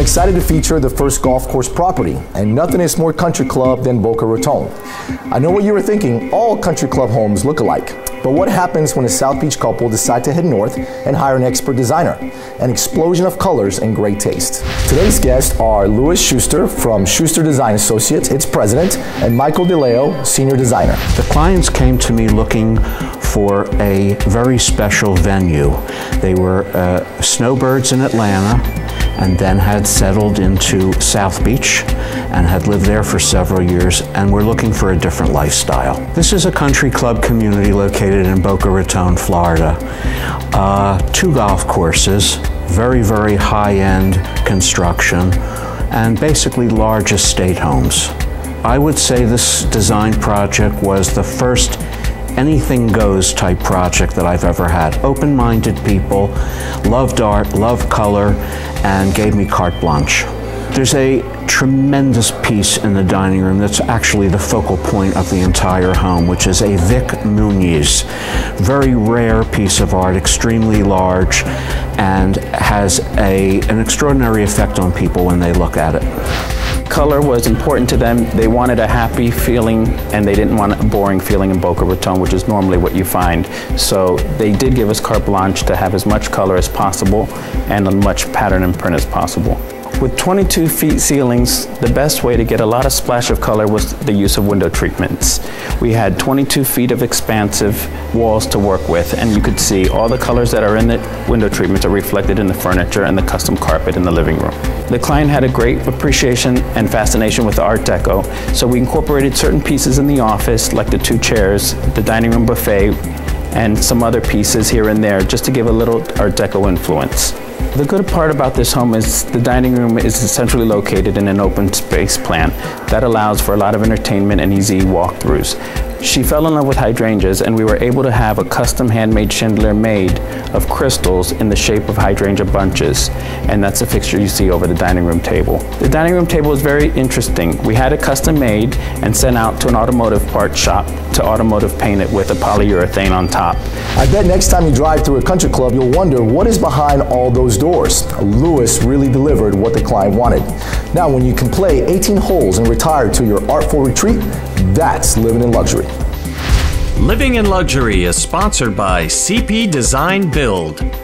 excited to feature the first golf course property, and nothing is more country club than Boca Raton. I know what you were thinking, all country club homes look alike. But what happens when a South Beach couple decide to head north and hire an expert designer? An explosion of colors and great taste. Today's guests are Louis Shuster from Shuster Design Associates, its president, and Michael DeLaO, senior designer. The clients came to me looking for a very special venue. They were uh, snowbirds in Atlanta and then had settled into South Beach and had lived there for several years and were looking for a different lifestyle. This is a country club community located in Boca Raton, Florida. Uh, two golf courses, very, very high-end construction, and basically large estate homes. I would say this design project was the first anything goes type project that I've ever had. Open minded people, loved art, loved color, and gave me carte blanche. There's a tremendous piece in the dining room that's actually the focal point of the entire home, which is a Vik Muniz. Very rare piece of art, extremely large, and has a, an extraordinary effect on people when they look at it color was important to them. They wanted a happy feeling and they didn't want a boring feeling in Boca Raton, which is normally what you find. So they did give us carte blanche to have as much color as possible and as much pattern and print as possible. With 22 feet ceilings, the best way to get a lot of splash of color was the use of window treatments. We had 22 feet of expansive walls to work with, and you could see all the colors that are in the window treatments are reflected in the furniture and the custom carpet in the living room. The client had a great appreciation and fascination with the Art Deco, so we incorporated certain pieces in the office, like the two chairs, the dining room buffet, and some other pieces here and there, just to give a little Art Deco influence. The good part about this home is the dining room is centrally located in an open space plan that allows for a lot of entertainment and easy walkthroughs. She fell in love with hydrangeas and we were able to have a custom handmade chandelier made of crystals in the shape of hydrangea bunches. And that's a fixture you see over the dining room table. The dining room table is very interesting. We had it custom made and sent out to an automotive part shop to automotive paint it with a polyurethane on top. I bet next time you drive through a country club, you'll wonder what is behind all those doors. Louis really delivered what the client wanted. Now, when you can play 18 holes and retire to your artful retreat, that's living in luxury. Living in Luxury is sponsored by CP Design Build.